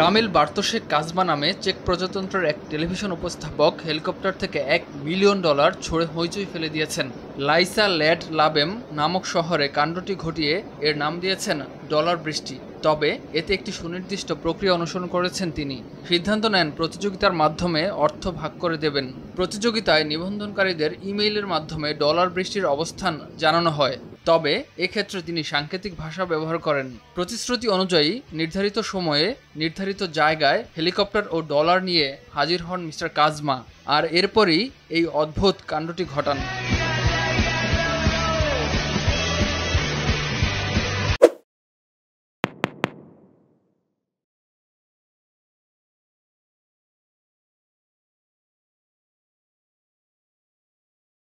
কামিল বার্তোশেক কাজবা নামে চেক প্রজাতন্ত্রের এক টেলিভিশন উপস্থাপক হেলিকপ্টার থেকে এক মিলিয়ন ডলার ছড়ে হইচই ফেলে দিয়েছেন। লাইসা ল্যাড লাবেম নামক শহরে কাণ্ডটি ঘটিয়ে এর নাম দিয়েছেন ডলার বৃষ্টি। তবে এতে একটি সুনির্দিষ্ট প্রক্রিয়া অনুসরণ করেছেন তিনি। সিদ্ধান্ত নেন প্রতিযোগিতার মাধ্যমে অর্থ ভাগ করে দেবেন। প্রতিযোগিতায় নিবন্ধনকারীদের ইমেইলের মাধ্যমে ডলার বৃষ্টির অবস্থান জানানো হয়। তবে এক্ষেত্রে তিনি সাংকেতিক ভাষা ব্যবহার করেন। প্রতিশ্রুতি অনুযায়ী নির্ধারিত সময়ে নির্ধারিত জায়গায় হেলিকপ্টার ও ডলার নিয়ে হাজির হন মিস্টার কাজমা, আর এরপরই এই অদ্ভুত কাণ্ডটি ঘটান।